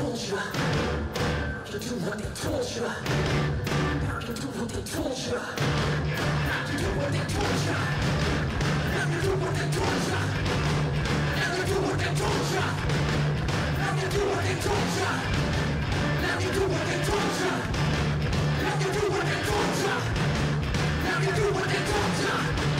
told you. You do what they told you. Now you do what they told you. Now you do what they told you. Now you do what they told you. Now you do what they told you. Now you do what they told you. Now you do what they told you. Now you do what they told you. Now you do what they told you.